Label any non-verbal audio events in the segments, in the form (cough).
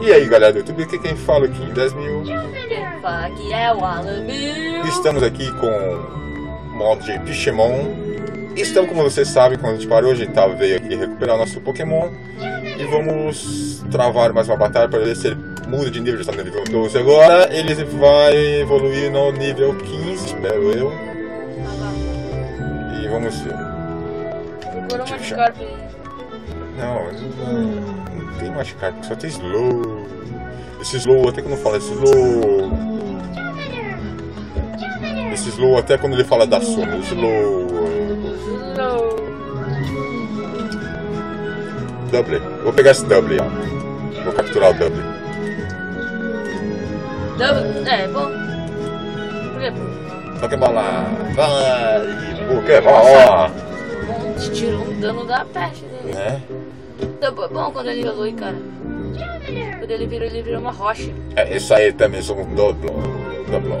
E aí galera do YouTube, aqui quem fala aqui em 10 mil. Aqui é o Alamil. Estamos aqui com o modo de Pichemon. Estamos, como vocês sabem, quando a gente parou, a gente tava, veio aqui recuperar o nosso Pokémon. E vamos travar mais uma batalha para ver se ele muda de nível. Já está no nível 12 agora. Ele vai evoluir no nível 15, espero eu. E vamos ver. Não, não tem mais carta, só tem slow. Esse slow até quando fala slow. Esse slow até quando ele fala da sombra, slow. Slow. Double. Vou pegar esse double, ó. Vou capturar o double. Double- É, bom. Por quê? Pokébola. Vai. Pokébola. Bom, te tirou um dano da peste dele. Né? É bom quando ele evolui, cara. Quando ele vira, ele vira uma rocha. É, isso aí também são um. Double.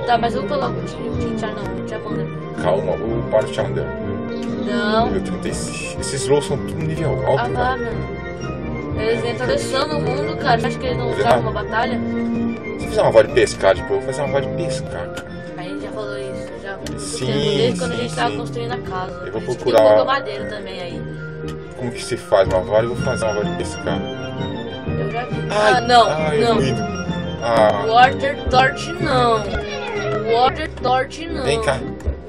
Tá, mas eu coloco o Tinchar não, o Charmander. Calma, o Part Challenger. Não. Nível 36. Esses slows são tudo nível alto, Ah, cara. vá, mano. Eles entram descendo o mundo, cara. Você acha que eles não usaram uma batalha? Se eu fizer uma voz de pescar, tipo, eu vou fazer uma voz de pescar, cara. A gente já falou isso, já. Sim, Desde quando a sim, gente tava sim. construindo a casa. Eu vou procurar- colocou madeira também aí. Como que se faz uma? Eu vou fazer uma voz de pescar. Eu já vi. Ai, ah, não, ai, não. ruído. Ah, Water Torch não. Water Torch não. vem cá.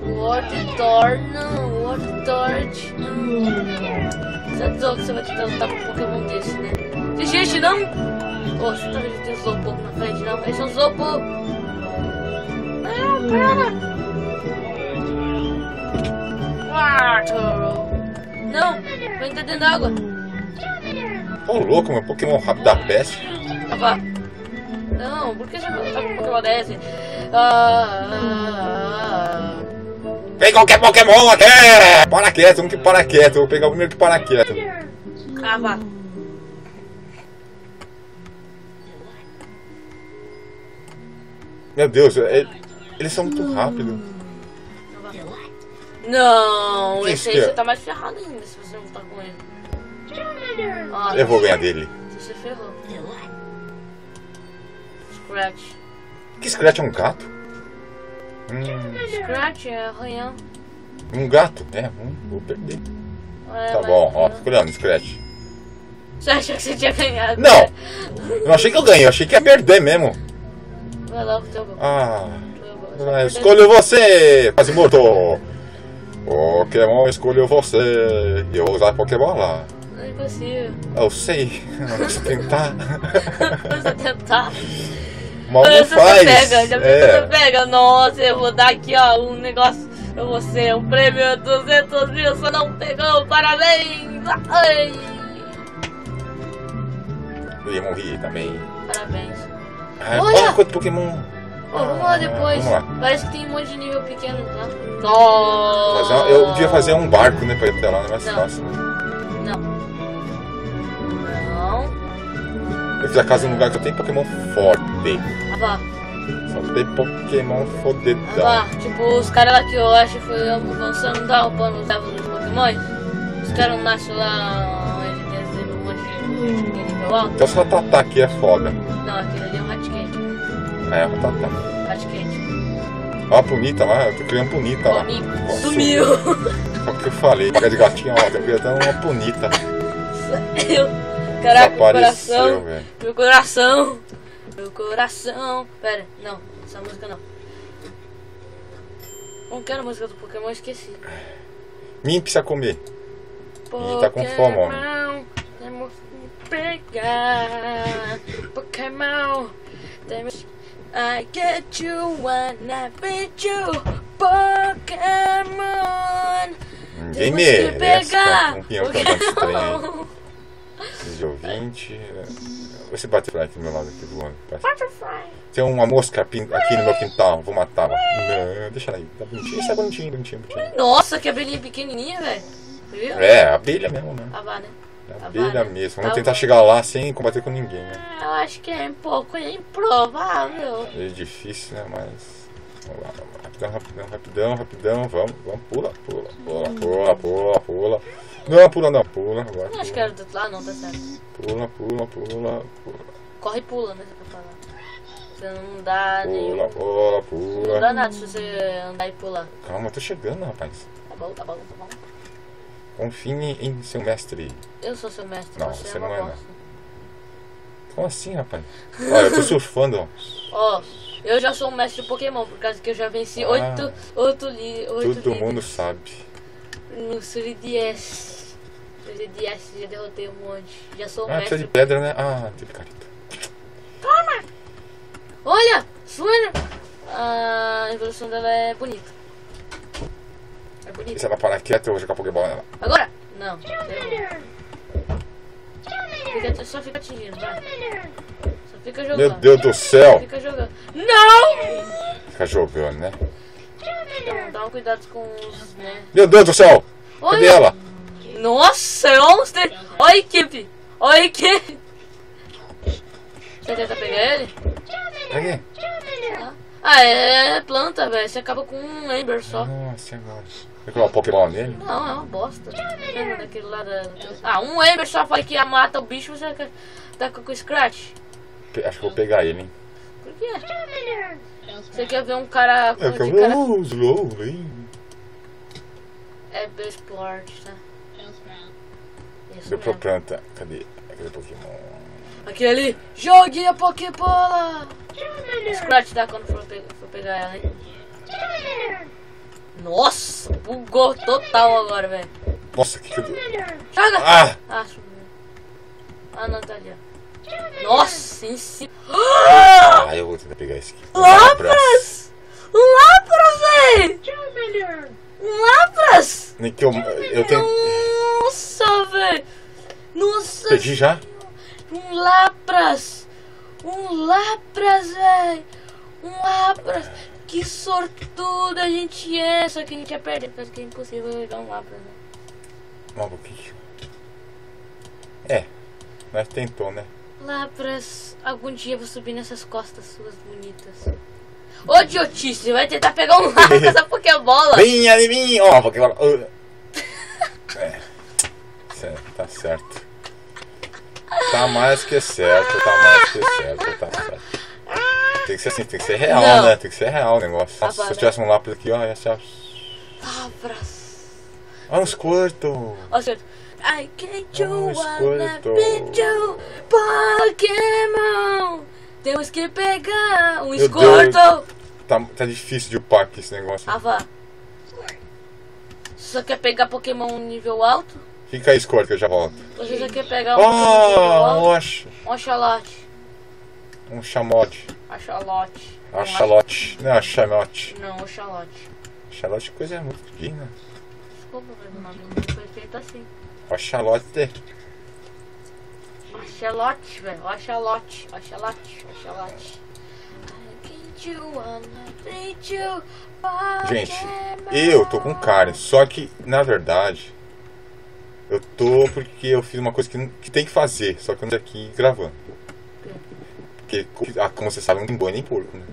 Water Torch não. Water Torch não. Você que você vai tentar lutar com um Pokémon desse, né? Desiste, não! Ô, você tá vendo que tem Slowpoke na frente, não? Esse é um Slowpoke! Não, para! Water! Não! Vai entrar dentro d'água! Ô louco, meu Pokémon rápido da peste. Papá. Não, por que você não tá um Pokémon desse? Ah, ah, Vem qualquer Pokémon aqui! Para quieto, um que para quieto. Vou pegar o primeiro que para quieto. ah, vá. Meu Deus, é- eles são muito rápidos. Não, Que esse aí você tá mais ferrado ainda se você não tá com ele. Ah, Eu vou ganhar dele. Você ferrou. Scratch. Que Scratch é um gato? Hum, Scratch é arranhão. um gato? É, hum, vou perder. É, Tá bom, ó, fica olhando, Scratch. Você achou que você tinha ganhado? Não! né? Eu não achei que eu ganhei, eu achei que ia perder mesmo. Vai lá com o teu gol. Ah, Teu gol. ah, escolho você, quase morto. Pokémon escolheu você. E eu vou usar Pokébola. Não é impossível. Eu sei, você tentar. (laughs) Você tentar. Mal não faz. você pega, já É. você pega? Nossa, eu vou dar aqui, ó, um negócio pra você, um prêmio de 200 mil, você não pegou, parabéns! Ai, Eu ia morrer também. parabéns. Ah, Olha! olha quanto Pokémon. Ô, vamos lá depois. Vamos lá. Parece que tem um monte de nível pequeno, tá? Nossa! Fazer uma- eu devia fazer um barco, né, pra ir até lá, não é mais Não. fácil. Né? Não. Não. Eu fiz a casa num lugar que eu tenho Pokémon forte. Ah, vá. Só tem Pokémon Ah, fodedão. vá. Tipo, os caras lá que eu acho que foi avançando, tá roubando os levels dos Pokémon. Os caras nascem lá onde tem esse monte de nível alto. Então só Ratatá aqui é foda. Não, aquele ali é um. É, Ratatá. Ratcate. Ó a Punita lá, eu tô criando Punita lá. Sumiu. Só que eu falei, pega de gatinho, ó, eu até uma Punita. Eu. Caraca, meu coração. velho. Meu coração. Meu coração. Pera, não. Essa música não. Como que era a música do Pokémon? Esqueci. Mim precisa comer. Ih, tá com fome, ó. Pokémon, Temos que pegar. Pokémon. Temos. I get you when I beat you. Pokémon. Ninguém merece pegar. um pinhão cantando esse trem aí. Esses ouvintes. né? Pra aqui do meu lado aqui do. Butterfly. Tem uma mosca aqui no meu quintal, vou matá-la. Não, deixa ela aí. Tá bonitinho, isso é bonitinho, bonitinho, bonitinho. Nossa, que abelhinha pequenininha, velho. Viu? É, abelha mesmo, né? Ah, vá, né? Abelha né? mesmo. Tá Vamos tentar bom. chegar lá sem combater com ninguém, né? Eu acho que é um pouco improvável. É difícil, né? Mas. Vamos lá, vamos lá. Rapidão, rapidão, rapidão, rapidão. Vamos, vamos, pula, pula, pula, pula, pula, pula. Não, pula não, pula. Agora. Não acho que era do outro lado, não, tá certo. Pula, pula, pula, pula. corre e pula, né? Você tá não dá nenhum. Pula, pula, Não pula. dá nada se você andar e pular. Calma, eu tô chegando, rapaz. Tá bom, tá bom, tá bom. Confie em seu mestre. Eu sou seu mestre, Não, você, você é não é, bosta. Como assim, rapaz? Olha, eu tô surfando, ó. (laughs) Ó, eu já sou um mestre de Pokémon, por causa que eu já venci Ah. oito, oito, li, oito Todo mundo sabe. no 3DS. 3DS, já derrotei um monte. Já sou um Ah, mestre. de pedra, né? Ah, teve carita. Olha! Slender! A evolução dela é bonita. É E se ela parar quieta, eu vou jogar Pokébola nela. Agora! Não. Fica, só fica atingindo, vai. Só fica jogando. Meu Deus do céu! Fica jogando. Não! Fica jogando, né? Então, dá um cuidado com os, né? Meu Deus do céu! Cadê Olha! ela? Nossa, é monstro! Olha a equipe! Olha a equipe! Você tenta pegar ele? Cadê? Ah, é planta, velho. Você acaba com um Ember só. Nossa, e agora? O Pokémon nele? Não, é uma bosta. Daquele lá da... Ah, um Ember só foi que mata o bicho, você tá com o Scratch. Pe- Acho que eu vou pegar ele, hein? Por quê? Você quer ver um cara de quero cara... oh, slow, hein? É Besport, tá? Isso Deu pra planta. Cadê? O Pokémon? Aqui ali. Jogue a Pokébola! Scratch dá quando for, pe- for pegar ela, hein? Nossa, bugou total agora, velho. Nossa, que que eu... Joga! Ah! Ah, subiu. Ah, não, tá ali, ó. Nossa, em cima. Ah! Ah, eu vou tentar pegar esse aqui. Lapras! Um Lapras, velho! Um Lapras! Nem que eu... Eu tenho... Nossa, velho! Nossa! Perdi já? Um Lapras! Um Lapras, velho! Um Lapras! Que sortudo a gente é! Só que a gente ia perder, porque é impossível pegar um Lapras, né? Um pouquinho. É. Mas tentou, né? Lapras, algum dia eu vou subir nessas costas suas bonitas. Ô, idiotice, vai tentar pegar um Lapras essa (laughs) Pokébola! Vem, adivinha! Ó, Pokébola. É. Certo, tá certo. Tá mais que certo, tá mais que certo, tá certo. Tem que ser assim, tem que ser real, Não. né? Tem que ser real o negócio. Nossa, se eu tivesse um lápis aqui, ó, ia ser. Lapras! Ah, um Squirtle! Ó, certo. I can't you Oh, wanna Squirtle. beat you Pokémon! Temos que pegar um Meu Squirtle! Tá, tá difícil de upar aqui esse negócio. Ah, vá. Você só quer pegar Pokémon nível alto? Fica aí, Squirtle, que eu já volto. Você já quer pegar um Pokémon nível Ah, alto? um. Um Axolote. um chamote. Axolote. Um Axalote. Não, achamote. Não, Oxalote. Axalote é coisa muito digna. Desculpa, mas o nome não foi feito assim. Axalote. Axolote, velho. Wanna beat you Gente, eu tô com cara, só que na verdade eu tô porque eu fiz uma coisa que, que tem que fazer, só que eu não tô aqui gravando. Porque, como você sabe, não tem boi nem porco, né?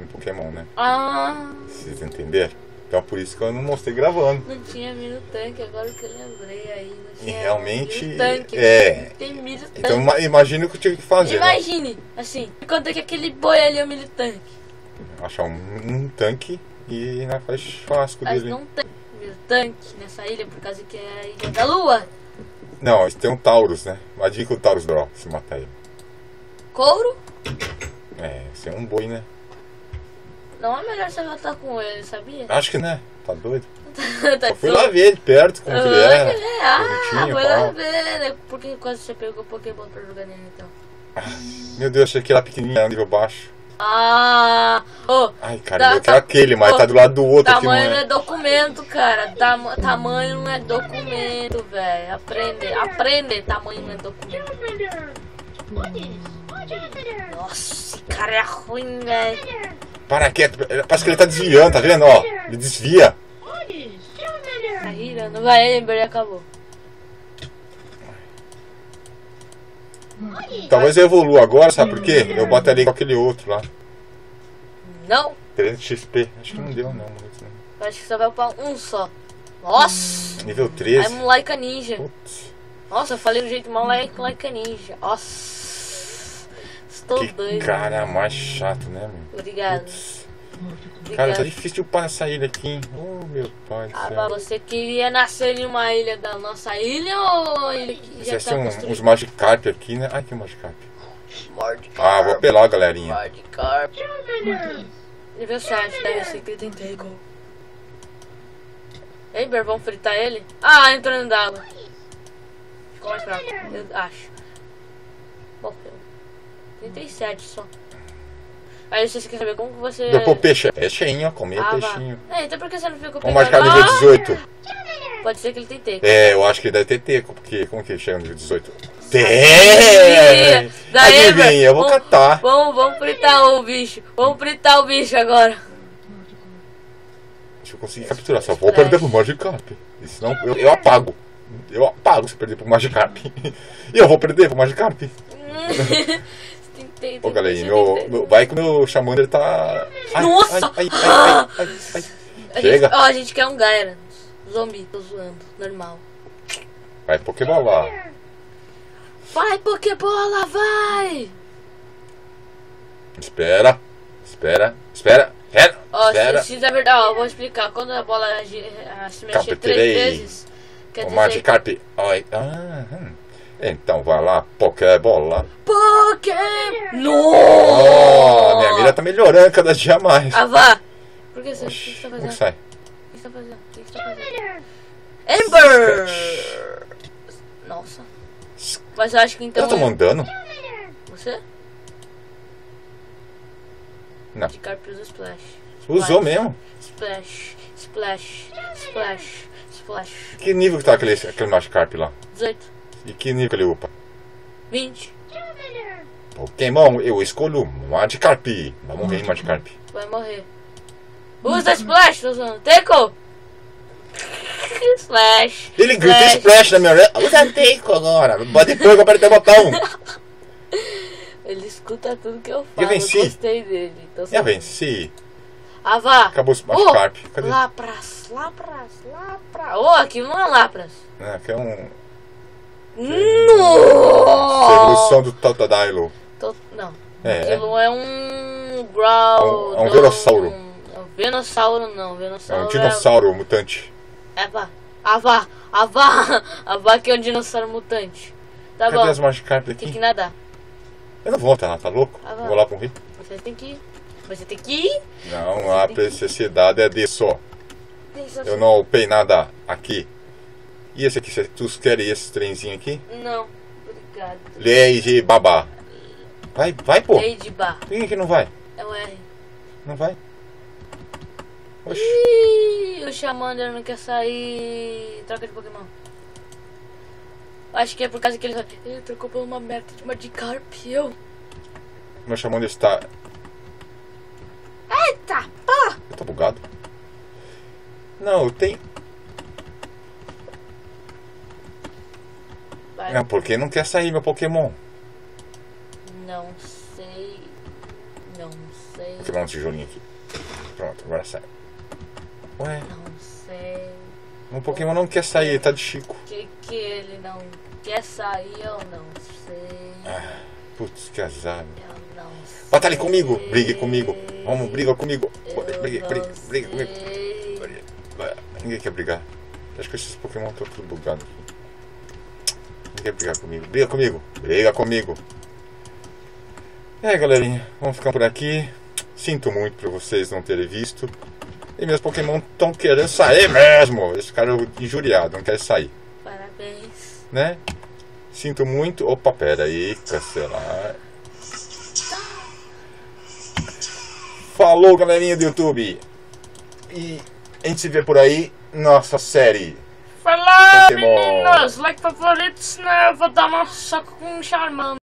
Em Pokémon, né? Ah, Vocês entenderam? Então por isso que eu não mostrei gravando. não tinha milho tanque, agora que eu lembrei aí. Não E tinha realmente, milho tanque. é. Tem milho tanque. Então ima- imagina o que eu tive que fazer, né? Imagine, assim, quanto é que aquele boi ali é o milho tanque? Achar um, um tanque e nós faz churrasco Mas dele. não tem milho tanque nessa ilha por causa que é a ilha da lua. Não, tem um Taurus, né? Imagina que o Taurus draw se matar ele. Couro? É, esse é um boi, né? Não é melhor você lutar com ele, sabia? Acho que né? Tá doido? (laughs) Tá Eu fui lá ver ele perto, como que ele Ah, era. que ele é. Ah, bonitinho, foi lá ver, né? Por que quase você pegou Pokémon pra jogar nele então? Meu Deus, achei que era pequenininho, nível baixo. Ah! Ô, Ai, cara, Tá- eu quero tá- aquele, mas Ô, tá do lado do outro aqui, não tamanho não é é. documento, cara. Tama- tamanho não é documento, velho. Aprende, aprende, tamanho não é documento. Nossa, esse cara é ruim, velho. Para quieto, parece que ele tá desviando, tá vendo? Ó, ele desvia. Tá girando. Vai, Ember, e acabou. Talvez eu evolua agora, sabe por quê? Eu botaria com aquele outro lá. Não, 300 XP. Acho que não deu, não. muito não. acho que só vai upar um só. Nossa! Nível 13. I'm like a ninja. Putz. Nossa, eu falei do jeito mal like, like a ninja. Nossa! Estou Que doido. cara mais chato, né, meu? Obrigado. Obrigado. Cara, tá difícil essa ilha aqui, hein? Oh, meu pai do Ah, céu. mas você queria nascer em uma ilha da nossa ilha ou que já ser tá um, construída? uns Magikarp aqui, né? Ai, que Magikarp. Mordicap. Ah, vou apelar, galerinha. Mordicap. Nível 7, deve ser que ele tem Tackle. Ember, vamos fritar ele? Ah, entrou dentro d'água. Ficou mais fraco, eu acho. Morreu. 37 só. Aí você quer saber como que você... Deu pro peixe. Peixinho. Comer Ah, vá. peixinho. É, então por que você não ficou Vamos Magikarp nível Ah! 18. Pode ser que ele tem Tackle. É, eu acho que deve ter teco, porque como que chega no nível 18? Sabia! Tem! Daí, Adivinha, eu vou vamos- catar. Vamos, vamos fritar o bicho. Vamos fritar o bicho agora. Deixa eu conseguir capturar, só vou perder pro Magikarp. E senão eu, eu apago. Eu apago se perder pro Magikarp. (laughs) e eu vou perder pro Magikarp. (laughs) (laughs) Tem que ter- Ô tem galerinha, meu, vai que o meu Charmander tá. Ai, Nossa! Ai, ai. A Chega. gente, ó, a gente quer um Gyarados. Zumbi, tô zoando. Normal. Vai, Pokébola. Vai, Pokébola, vai! Espera. Espera. Espera. Espera. Ó, espera. se, se é verdade, ó, vou explicar. Quando a bola agi- ah, se mexer Capturei. três vezes, quer O dizer... Magikarp. Ai, ah, hum. Então vai lá, Pokébola. Pokémon! Oh, minha mira tá melhorando cada dia mais. Ah, vá! Por que você, o que Oxi, você tá como que fazendo? sai? O que você tá fazendo? O que você tá fazendo? Ember! Nossa. Mas eu acho que então... Eu tô mandando? Você? Não. De carp usa Splash. Usou mesmo? Splash, Splash, Splash, Splash. Que nível que tá aquele, aquele Magikarp lá? 18, E que nível que ele upa? 20. Pokémon, eu escolho Magikarp. Vai morrer, Magikarp. Vai morrer. Usa Splash, tô usando. Teco! Splash. Ele grita Splash na minha orelha. Usa Teiko agora. Bate depois eu apertei o botão. (laughs) Ele escuta tudo que eu falo. Eu venci. gostei dele. Tô Eu venci. Ah, vá. Acabou o Magikarp. Cadê? Lapras, Lapras, Lapras. Oh, aqui não é Lapras. Ah, que é um... Nossa! Evolução do Totodilo. Tô- Não. É, é. Aquilo é um Growl. É um- é um Venossauro. É um Venossauro, não. É Venossauro um dinossauro mutante. É, vá. Avá. Avá. Avá que é um dinossauro mutante. Tá Cadê bom. as Magikarp Tem que nadar. Eu não vou lá, tá louco? Ah. Vou lá pro rio. Você tem que ir. Você tem que ir. Não, a necessidade é disso. Eu não upei nada aqui. E esse aqui, você- tu quer esse trenzinho aqui? Não. Obrigado. Lady Babá. Vai, vai, pô. Ladybug. Por que que não vai? É o R. Não vai? Oxi. Ih, o Charmander não quer sair. Troca de Pokémon. Acho que é por causa que ele. Ele trocou por uma merda de Magikarp. Eu. Meu Charmander está... Eita! Eu tô bugado? Não, tem... Vai. Não, porque não quer sair meu Pokémon. Não sei. Não sei. Vou quebrar um tijolinho aqui. Pronto, agora sai. Ué, Não sei. meu Pokémon não quer sair, ele tá de Chico. Que que ele não quer sair, eu não sei. Ah, putz, que azar. Eu não sei. Batalhe comigo, brigue comigo. Vamos, briga comigo. Eu Briga, briga, briga comigo. Ninguém quer brigar. Acho que esses Pokémon estão tudo bugados quer brigar comigo. Briga comigo. Briga comigo. É, galerinha. Vamos ficar por aqui. Sinto muito por vocês não terem visto. E meus Pokémon estão querendo sair mesmo. Esse cara é injuriado, não quer sair. Parabéns. Né? Sinto muito. Opa, pera aí. Cancelar. Falou, galerinha do YouTube. E a gente se vê por aí. Nossa série. Meninos! Like favoritos, né? Vou dar um soco com um Charmander.